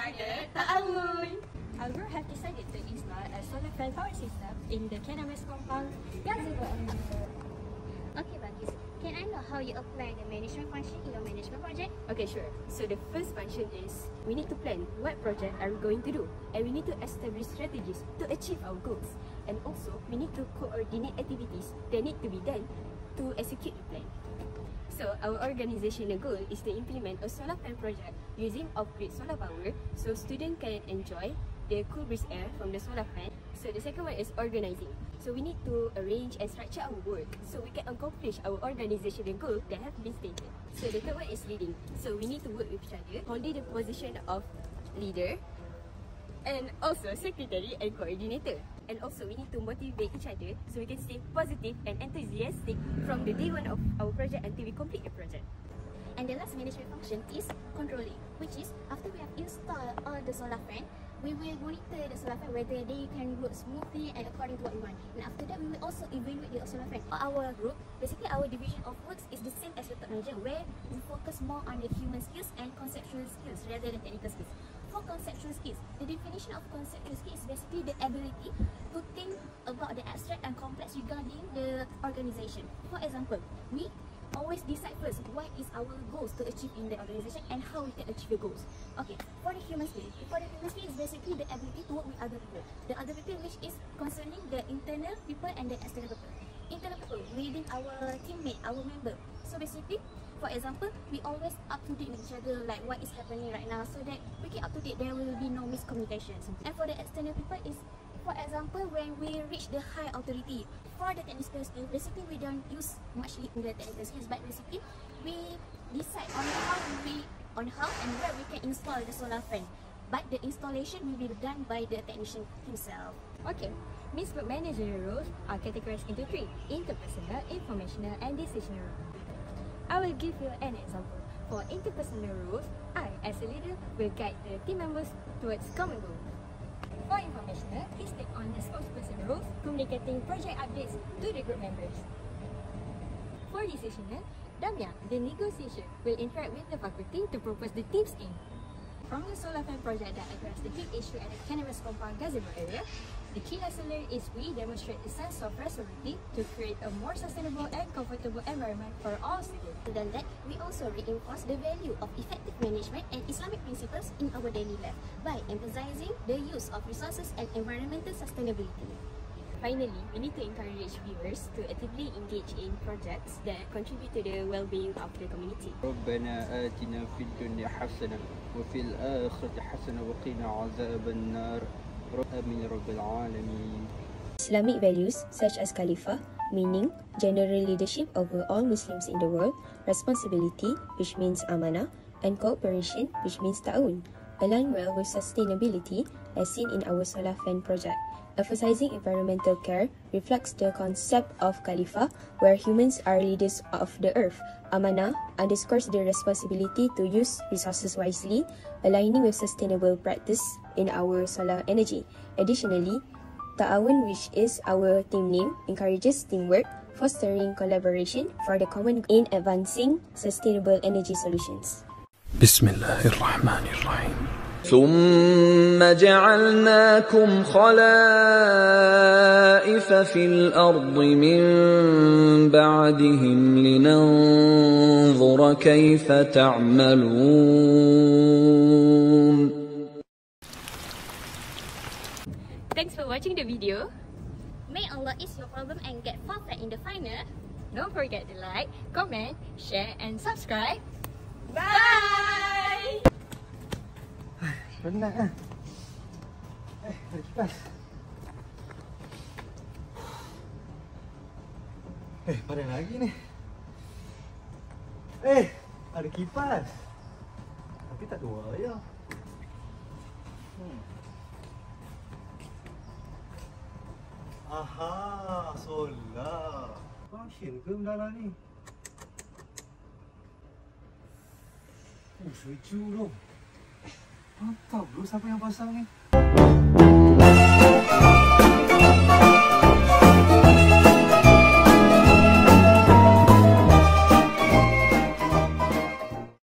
Ta'awun. Our have decided to install a solar fan power system in the cannabis compound Gazibo Okay, Bagis. Can I know how you apply the management function in your management project? Okay, sure. So the first function is we need to plan what project are we going to do and we need to establish strategies to achieve our goals. And also, we need to coordinate activities that need to be done to execute the plan. So, our organizational goal is to implement a solar fan project using off-grid solar power so students can enjoy the cool breeze air from the solar fan. So, the second one is organizing. So, we need to arrange and structure our work so we can accomplish our organizational goal that have been stated. So, the third one is leading. So, we need to work with each other, holding the position of leader and also secretary and coordinator. And also we need to motivate each other so we can stay positive and enthusiastic from the day one of our project until we complete the project. And the last management function is controlling, which is after we have installed all the solar fan, we will monitor the solar fan whether they can work smoothly and according to what we want. And after that, we will also evaluate the solar fan. Our group, basically our division of works is the same as the third manager where we focus more on the human skills and conceptual skills rather than technical skills. For conceptual skills, the definition of conceptual skills is basically the ability to think about the abstract and complex regarding the organization. For example, we always decide first what is our goals to achieve in the organization and how we can achieve the goals. Okay, for the human skill, for the human skill is basically the ability to work with other people. The other people which is concerning the internal people and the external people. Internal people within our teammate, our member. So basically, for example, we always up to date with each other like what is happening right now so that we keep up to date there will be no miscommunications. And for the external people is for example when we reach the high authority for the technical skills basically we don't use much in the technical skills but basically we decide on how we on how and where we can install the solar fan but the installation will be done by the technician himself. Okay, Miss Group Managerial roles are categorized into three, interpersonal, informational and decisional. I will give you an example. For interpersonal roles, I, as a leader, will guide the team members towards common goals. For informational, please take on the spokesperson roles, communicating project updates to the group members. For decisional, Damia, the negotiation, will interact with the faculty to propose the team's aim. From the solar fan project that addressed the big issue at the cannabis compound Gazebo area, the key lesson learned is we demonstrate the sense of responsibility to create a more sustainable and comfortable environment for all students. Other than that, we also reinforce the value of effective management and Islamic principles in our daily life by emphasizing the use of resources and environmental sustainability. Finally, we need to encourage viewers to actively engage in projects that contribute to the well-being of the community. ربنا آتنا في الدنيا حسنة وفي الآخرة حسنة وقنا عذاب النار آمين رب العالمين Islamic values such as Khalifah, meaning general leadership over all Muslims in the world, responsibility, which means amanah, and cooperation, which means ta'awun, align well with sustainability as seen in our Solar Fan project. Emphasizing environmental care reflects the concept of Khalifa, where humans are leaders of the earth. Amanah underscores the responsibility to use resources wisely, aligning with sustainable practice in our solar energy. Additionally, Ta'awun, which is our team name, encourages teamwork, fostering collaboration for the common good in advancing sustainable energy solutions. بسم الله الرحمن الرحيم ثم جعلناكم خلائف في الأرض من بعدهم لننظر كيف تعملون Thanks for watching the video. May Allah ease your problem and get perfect in the final. Don't forget to like, comment, share and subscribe. Bye! Penat kan? Eh, ada kipas. Eh, pada lagi ni. Eh, ada kipas. Tapi tak dua ya. Hmm. Aha, solar. Function ke dalam ni? Oh, sejuk tu. Mantap bro, siapa yang pasang ni?